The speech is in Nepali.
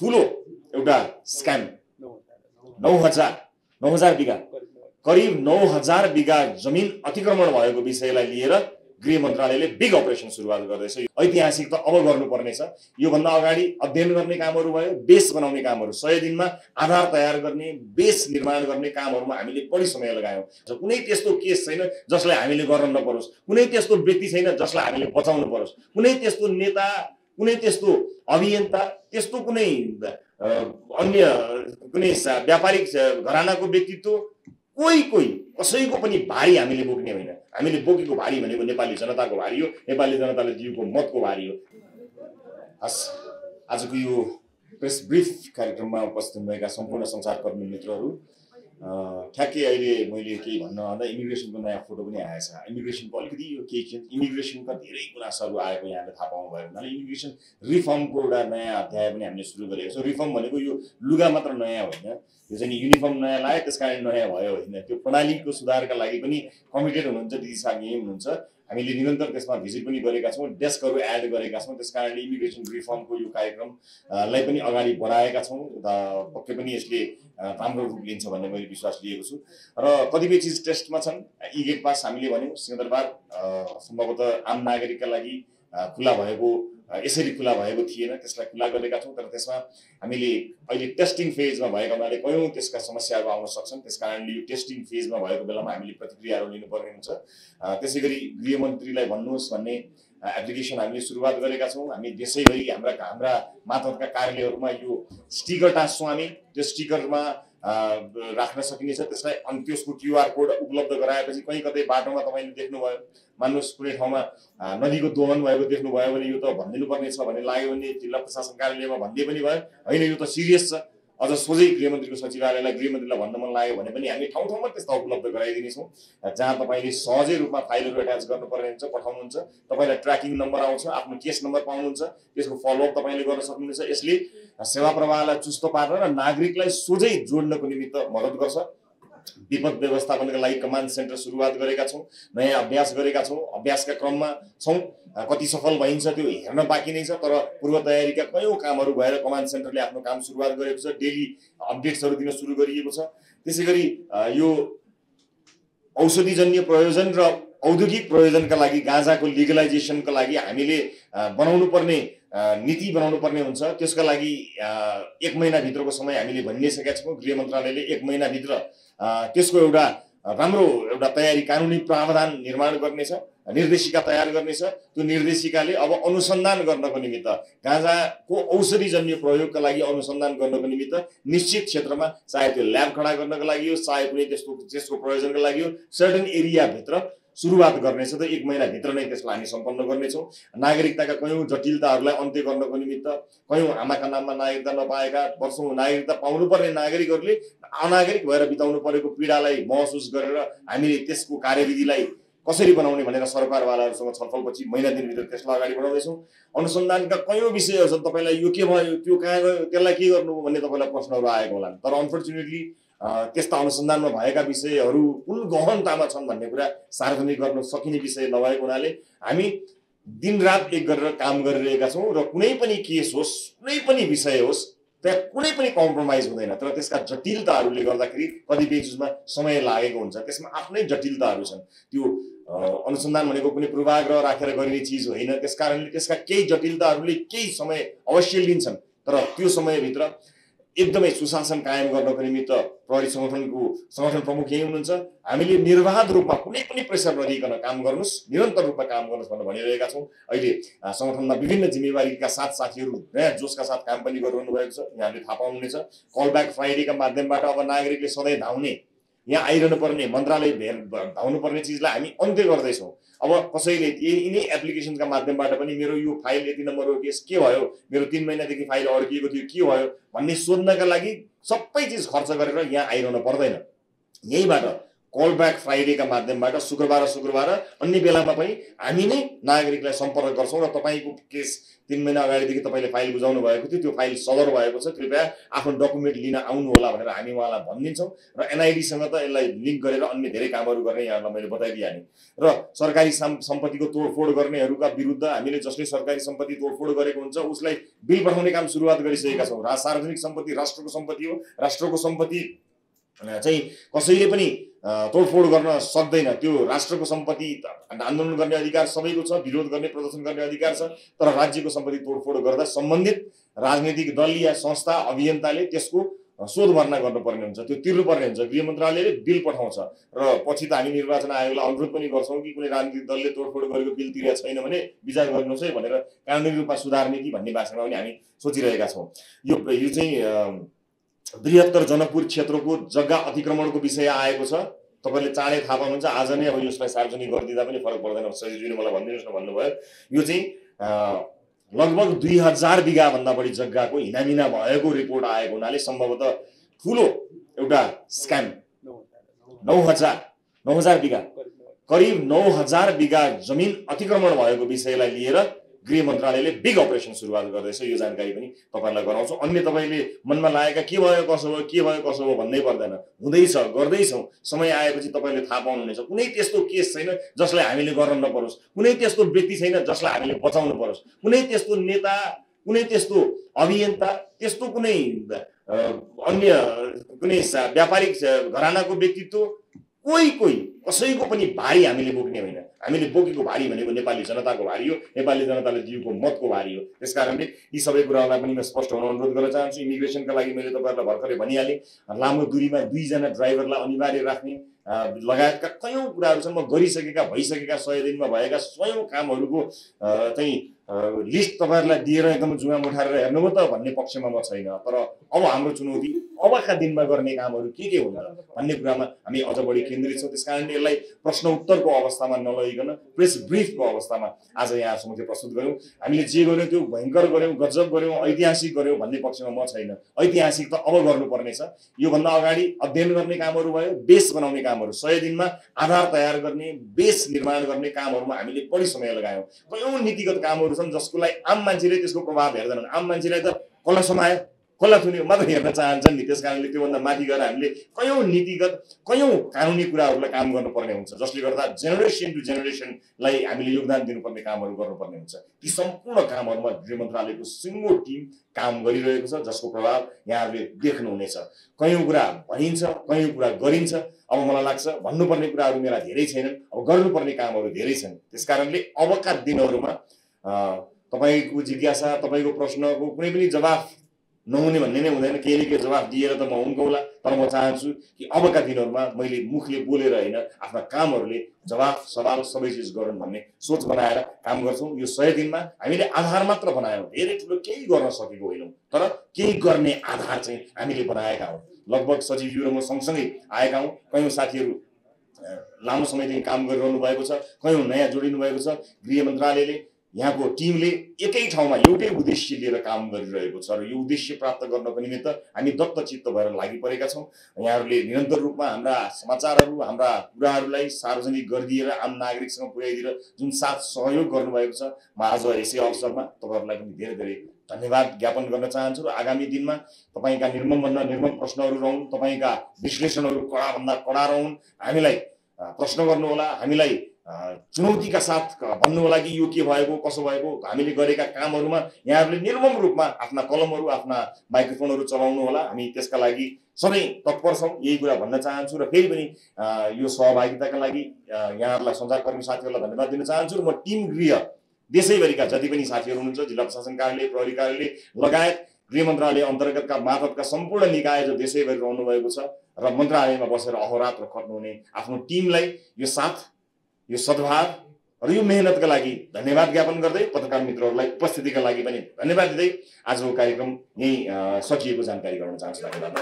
ठुलो एउटा स्क्याम नौ हजार नौ हजार बिघा। करिब नौ हजार बिघा जमिन अतिक्रमण भएको विषयलाई लिएर गृह मन्त्रालयले बिग अपरेसन सुरुवात गर्दैछ। ऐतिहासिक त अब गर्नुपर्ने छ योभन्दा अगाडि अध्ययन गर्ने कामहरू भयो बेस बनाउने कामहरू। सय दिनमा आधार तयार गर्ने बेस निर्माण गर्ने कामहरूमा हामीले बढी समय लगायौँ। कुनै त्यस्तो केस छैन जसलाई हामीले गर्न नपरोस्। कुनै त्यस्तो व्यक्ति छैन जसलाई हामीले बचाउनु परोस्। कुनै त्यस्तो नेता कुनै त्यस्तो अभियन्ता त्यस्तो कुनै अन्य कुनै व्यापारिक घरानाको व्यक्तित्व कोही कोही कसैको पनि भारी हामीले बोक्ने होइन। हामीले बोकेको भारी भनेको नेपाली जनताको भारी हो नेपाली जनताले दिएको मतको भारी हो। हस् आजको यो प्रेस ब्रिफ कार्यक्रममा उपस्थित भएका सम्पूर्ण संसारकर्मी मित्रहरू ठ्याक्कै अहिले मैले केही भन्न भन्दा इमिग्रेसनको नयाँ फोटो पनि आएछ। इमिग्रेसनको अलिकति यो केही इमिग्रेसनका धेरै गुनासोहरू आएको यहाँले थाहा पाउनुभयो हुनाले इमिग्रेसन रिफर्मको एउटा नयाँ अध्याय पनि हामीले सुरु गरेको छौँ। रिफर्म भनेको यो लुगा मात्र नयाँ होइन। यो चाहिँ युनिफर्म नयाँ लाग्यो त्यस कारण नयाँ भयो होइन। त्यो प्रणालीको सुधारका लागि पनि कमिटेड हुनुहुन्छ दिशा यहीँ हुनुहुन्छ। हामीले निरन्तर त्यसमा भिजिट पनि गरेका छौँ डेस्कहरू एड गरेका छौँ त्यस कारणले इमिग्रेसन रिफर्मको यो कार्यक्रमलाई पनि अगाडि बढाएका छौँ पक्कै पनि यसले राम्रो रूप लिन्छ भन्ने मैले विश्वास लिएको छु। र कतिपय चिज टेस्टमा छन् इ गेट पास हामीले भन्यौँ सिंहदरबार सम्भवतः आम नागरिकका लागि खुला भएको यसरी खुला भएको थिएन त्यसलाई खुला गरेका छौँ तर त्यसमा हामीले अहिले टेस्टिङ फेजमा भएका हुनाले कयौँ त्यसका समस्याहरू आउन सक्छन् त्यस कारणले यो टेस्टिङ फेजमा भएको बेलामा हामीले प्रतिक्रियाहरू लिनुपर्ने हुन्छ। त्यसै गरी गृहमन्त्रीलाई भन्नुहोस् भन्ने एप्लिकेसन हामीले सुरुवात गरेका छौँ। हामी देशैभरि हाम्रा हाम्रा मातहतका कार्यालयहरूमा यो स्टिकर टाँच्छौँ हामी। त्यो स्टिकरमा राख्न सकिनेछ। त्यसलाई अनि त्यसको क्युआर कोड उपलब्ध गराएपछि कहीँ कतै बाटोमा तपाईँले देख्नुभयो मान्नुहोस् कुनै ठाउँमा नदीको दोहन भएको देख्नुभयो भने यो त भनिदिनु पर्ने छ भन्ने लाग्यो भने जिल्ला प्रशासन कार्यालयमा भनिदिए पनि भयो। होइन यो त सिरियस छ। अझ सोझै गृहमन्त्रीको सचिवालयलाई गृहमन्त्रीलाई भन्न मन लाग्यो भने पनि हामी ठाउँ ठाउँमा त्यस्ता उपलब्ध गराइदिनेछौँ। जहाँ तपाईँले सहजै रूपमा फाइलहरू एट्याच गर्नुपर्ने हुन्छ पठाउनुहुन्छ। तपाईँलाई ट्र्याकिङ नम्बर आउँछ आफ्नो केस नम्बर पाउनुहुन्छ त्यसको फलोअप तपाईँले गर्न सक्नुहुन्छ। यसले सेवा प्रवाहलाई चुस्त पार्न र नागरिकलाई सोझै जोड्नको निमित्त मद्दत गर्छ। विपद व्यवस्थापनका लागि कमान्ड सेन्टर सुरुवात गरेका छौँ नयाँ अभ्यास गरेका छौँ। अभ्यासका क्रममा छौँ। कति सफल भइन्छ त्यो हेर्न बाँकी नै छ तर पूर्व तयारीका कयौँ कामहरू भएर कमान्ड सेन्टरले आफ्नो काम सुरुवात गरेको छ डेली अपडेट्सहरू दिन सुरु गरिएको छ। त्यसै गरी यो औषधिजन्य प्रयोजन र औद्योगिक प्रयोजनका लागि गाँजाको लिगलाइजेसनको लागि हामीले बनाउनु पर्ने नीति बनाउनु पर्ने हुन्छ। त्यसका लागि एक महिनाभित्रको समय हामीले भनिसकेका छौँ। गृह मन्त्रालयले एक महिनाभित्र त्यसको एउटा राम्रो एउटा तयारी कानुनी प्रावधान निर्माण गर्नेछ निर्देशिका तयार गर्नेछ। त्यो निर्देशिकाले अब अनुसन्धान गर्नको निमित्त गाँजाको औषधिजन्य प्रयोगका लागि अनुसन्धान गर्नको निमित्त निश्चित क्षेत्रमा चाहे त्यो ल्याब खडा गर्नको लागि हो चाहे कुनै त्यस्तो त्यसको प्रयोजनको लागि हो सर्टन एरियाभित्र सुरुवात गर्नेछ त एक महिनाभित्र नै त्यसलाई हामी सम्पन्न गर्नेछौँ। नागरिकताका कयौँ जटिलताहरूलाई अन्त्य गर्नको निमित्त कयौँ आमाका नाममा नागरिकता नपाएका वर्षौँ नागरिकता पाउनुपर्ने नागरिकहरूले अनागरिक भएर बिताउनु परेको पीडालाई महसुस गरेर हामीले त्यसको कार्यविधिलाई कसरी बनाउने भनेर सरकारवालाहरूसँग छलफलपछि महिना दिनभित्र त्यसलाई अगाडि बढाउँदैछौँ अनुसन्धानका कयौँ विषयहरू छन् तपाईँलाई यो के भयो त्यो कहाँ गयो त्यसलाई के गर्नु भन्ने तपाईँलाई प्रश्नहरू आएको होला। तर अनफर्चुनेटली त्यस्ता अनुसन्धानमा भएका विषयहरू कुन गहनतामा छन् भन्ने कुरा सार्वजनिक गर्न सकिने विषय नभएको हुनाले हामी दिनरात एक गरेर काम गरिरहेका छौँ र कुनै पनि केस होस् कुनै पनि विषय होस् त्यहाँ कुनै पनि कम्प्रोमाइज हुँदैन। तर त्यसका जटिलताहरूले गर्दाखेरि कतिपय चिजमा समय लागेको हुन्छ। त्यसमा आफ्नै जटिलताहरू छन्। त्यो अनुसन्धान भनेको कुनै पूर्वाग्रह राखेर गरिने चिज होइन। त्यस कारणले त्यसका केही जटिलताहरूले केही समय अवश्य लिन्छन्। तर त्यो समयभित्र एकदमै सुशासन कायम गर्नको निमित्त प्रहरी सङ्गठनको सङ्गठन प्रमुख यही हुनुहुन्छ। हामीले निर्वाध रूपमा कुनै पनि प्रेसर नदिइकन काम गर्नुहोस् निरन्तर रूपमा काम गर्नुहोस् भनेर भनिरहेका छौँ। अहिले सङ्गठनमा विभिन्न जिम्मेवारीका साथ साथीहरू नयाँ जोसका साथ काम पनि गरिरहनु भएको छ। यहाँले थाहा पाउनुहुनेछ। कल ब्याक फ्राइडेका माध्यमबाट अब नागरिकले सधैँ धाउने यहाँ आइरहनु पर्ने मन्त्रालय भेट धाउनु पर्ने चिजलाई हामी अन्त्य गर्दैछौँ। अब कसैले यिनै एप्लिकेसनका माध्यमबाट पनि मेरो यो फाइल यति नम्बरको केस के भयो मेरो तिन महिनादेखि फाइल अड्किएको थियो के भयो भन्ने सोध्नका लागि सबै चिज खर्च गरेर यहाँ आइरहनु पर्दैन। यहीँबाट कल ब्याक फ्राइडेका माध्यमबाट शुक्रबार शुक्रबार अन्य बेलामा पनि हामी नै नागरिकलाई सम्पर्क गर्छौँ र तपाईँको केस तिन महिना अगाडिदेखि तपाईँले फाइल बुझाउनु भएको थियो त्यो फाइल सदर भएको छ। कृपया आफ्नो डकुमेन्ट लिन आउनु होला भनेर हामी उहाँलाई भनिदिन्छौँ र एनआइडीसँग त यसलाई लिङ्क गरेर अन्य धेरै कामहरू गर्ने यहाँहरूलाई मैले बताइदिइहालेँ। र सरकारी सम्पत्तिको तोडफोड गर्नेहरूका विरुद्ध हामीले जसले सरकारी सम्पत्ति तोडफोड गरेको हुन्छ उसलाई बिल पठाउने काम सुरुवात गरिसकेका छौँ। सार्वजनिक सम्पत्ति राष्ट्रको सम्पत्ति हो। राष्ट्रको सम्पत्ति चाहिँ कसैले पनि तोडफोड गर्न सक्दैन। त्यो राष्ट्रको सम्पत्ति आन्दोलन गर्ने अधिकार सबैको छ विरोध गर्ने प्रदर्शन गर्ने अधिकार छ तर राज्यको सम्पत्ति तोडफोड गर्दा सम्बन्धित राजनैतिक दल या संस्था अभियन्ताले त्यसको शोध भर्ना गर्नुपर्ने हुन्छ। त्यो तिर्नुपर्ने हुन्छ। गृह मन्त्रालयले बिल पठाउँछ। र पछि त हामी निर्वाचन आयोगलाई अनुरोध पनि गर्छौँ कि कुनै राजनीतिक दलले तोडफोड गरेको बिल तिरेको छैन भने विचार गर्नुहोस् है भनेर कानुनी रूपमा सुधार्ने कि भन्ने भाषामा पनि हामी सोचिरहेका छौँ। यो चाहिँ बृहत्तर जनकपुर क्षेत्रको जग्गा अतिक्रमणको विषय आएको छ। तपाईँले चाँडै थाहा पाउनुहुन्छ आज नै अब यसलाई सार्वजनिक गरिदिँदा पनि फरक पर्दैन। सजिलोले मलाई भनिदिनुहोस् न भन्नुभयो यो चाहिँ लगभग दुई हजार बिघाभन्दा बढी जग्गाको हिनामिना भएको रिपोर्ट आएको हुनाले सम्भवतः ठुलो एउटा स्क्याम। नौ हजार नौ हजार बिघा करिब नौ हजार बिघा जमिन अतिक्रमण भएको विषयलाई लिएर गृह मन्त्रालयले बिग अपरेसन सुरुवात गर्दैछ। यो जानकारी पनि तपाईँहरूलाई गराउँछु। अन्य तपाईँले मनमा लागेका के भयो कसो भयो के भयो कसो भयो भन्नै पर्दैन। हुँदैछ गर्दैछौँ। समय आएपछि तपाईँले थाहा पाउनुहुनेछ। कुनै त्यस्तो केस छैन जसलाई हामीले गर्न नपरोस्। कुनै त्यस्तो व्यक्ति छैन जसलाई हामीले बचाउनु परोस्। कुनै त्यस्तो नेता कुनै त्यस्तो अभियन्ता त्यस्तो कुनै अन्य कुनै व्यापारिक घरानाको व्यक्तित्व कोही कोही कसैको पनि भारी हामीले बोक्ने होइन। हामीले बोकेको भारी भनेको नेपाली जनताको भारी हो नेपाली जनताले दिएको मतको भारी हो। त्यस कारणले यी सबै कुराहरूलाई पनि म स्पष्ट हुन अनुरोध गर्न चाहन्छु। इमिग्रेसनका लागि मैले तपाईँहरूलाई भर्खरै भनिहालेँ लामो दूरीमा दुईजना ड्राइभरलाई अनिवार्य राख्ने लगायतका कयौँ कुराहरू छन्। म गरिसकेका भइसकेका सय दिनमा भएका स्वयं कामहरूको चाहिँ लिस्ट तपाईँहरूलाई दिएर एकदम जुवा उठाएर हेर्नुभयो त भन्ने पक्षमा म छैन। तर अब हाम्रो चुनौती अबका दिनमा गर्ने कामहरू के के हुन्छ भन्ने कुरामा हामी अझ बढी केन्द्रित छौँ। त्यस कारणले यसलाई प्रश्न उत्तरको अवस्थामा नलगिकन प्रेस ब्रिफको अवस्थामा आज यहाँ समक्ष प्रस्तुत गऱ्यौँ। हामीले जे गऱ्यौँ त्यो भयङ्कर गऱ्यौँ गजब गऱ्यौँ ऐतिहासिक गऱ्यौँ भन्ने पक्षमा म छैन। ऐतिहासिक त अब गर्नुपर्ने छ योभन्दा अगाडि अध्ययन गर्ने कामहरू भयो बेस बनाउने कामहरू सय दिनमा आधार तयार गर्ने बेस निर्माण गर्ने कामहरूमा हामीले बढी समय लगायौँ। कयौँ नीतिगत कामहरू छन् जसको आम मान्छेले त्यसको प्रभाव हेर्दैनन्। आम मान्छेलाई त कसलाई समायो कसलाई थुन्यो मात्र हेर्न चाहन्छन् नि। त्यस कारणले त्योभन्दा माथि गएर हामीले कयौँ नीतिगत कयौँ कानुनी कुराहरूलाई काम गर्नुपर्ने हुन्छ जसले गर्दा जेनेरेसन टु जेनेरेसनलाई हामीले योगदान दिनुपर्ने कामहरू गर्नुपर्ने हुन्छ। ती सम्पूर्ण कामहरूमा गृह मन्त्रालयको सिङ्गो टिम काम गरिरहेको छ जसको प्रभाव यहाँहरूले देख्नुहुनेछ। कयौँ कुरा भनिन्छ कयौँ कुरा गरिन्छ। अब मलाई लाग्छ भन्नुपर्ने कुराहरू मेरा धेरै छैनन् अब गर्नुपर्ने कामहरू धेरै छन्। त्यस कारणले अबका दिनहरूमा तपाईँको जिज्ञासा तपाईँको प्रश्नको कुनै पनि जवाफ नहुने भन्ने नै हुँदैन। केही न केही जवाफ दिएर त म हुन्कौँला तर म चाहन्छु कि अबका दिनहरूमा मैले मुखले बोलेर होइन आफ्ना कामहरूले जवाफ सवाल सबै चिज गरून् भन्ने सोच बनाएर काम गर्छौँ। यो सय दिनमा हामीले आधार मात्र बनायौँ। धेरै ठुलो केही गर्न सकेको होइनौँ। तर केही गर्ने आधार चाहिँ हामीले बनाएका हौँ। लगभग सचिवज्यू र म सँगसँगै आएका हौँ। कयौँ साथीहरू लामो समयदेखि काम गरिरहनु भएको छ। कयौँ नयाँ जोडिनु भएको छ। गृह मन्त्रालयले यहाँको टिमले एकै ठाउँमा एउटै उद्देश्य लिएर काम गरिरहेको छ र यो उद्देश्य प्राप्त गर्नको निमित्त हामी दत्तचित्त भएर लागि परेका छौँ। यहाँहरूले निरन्तर रूपमा हाम्रा समाचारहरू हाम्रा कुराहरूलाई सार्वजनिक गरिदिएर आम नागरिकसँग पुर्याइदिएर जुन साथ सहयोग गर्नुभएको छ म आज यसै अवसरमा तपाईँहरूलाई पनि धेरै धेरै धन्यवाद ज्ञापन गर्न चाहन्छु र आगामी दिनमा तपाईँका निर्ममभन्दा निर्मम प्रश्नहरू रहन् तपाईँका विश्लेषणहरू कडाभन्दा कडा रहन्। हामीलाई प्रश्न गर्नुहोला हामीलाई चुनौतीका साथ भन्नु होला कि यो के भएको कसो भएको हामीले गरेका कामहरूमा यहाँहरूले निर्मम रूपमा आफ्ना कलमहरू आफ्ना माइक्रोफोनहरू चलाउनु होला। हामी त्यसका लागि सधैँ तत्पर छौँ यही कुरा भन्न चाहन्छु र फेरि पनि यो सहभागिताका लागि यहाँहरूलाई सञ्चारकर्मी साथीहरूलाई धन्यवाद दिन चाहन्छु र म टिम गृह देशैभरिका जति पनि साथीहरू हुनुहुन्छ जिल्ला प्रशासन कार्यालय प्रहरी कार्यालय लगायत गृह मन्त्रालय अन्तर्गतका मार्फतका सम्पूर्ण निकाय जो देशैभरि रहनुभएको छ र मन्त्रालयमा बसेर अहोरात्र खट्नुहुने आफ्नो टिमलाई यो साथ यो सद्भाव र यो मेहनतका लागि धन्यवाद ज्ञापन गर्दै पत्रकार मित्रहरूलाई उपस्थितिका लागि पनि धन्यवाद दिँदै आजको कार्यक्रम यहीँ सकिएको जानकारी गराउन चाहन्छु। धन्यवाद।